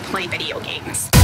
play video games.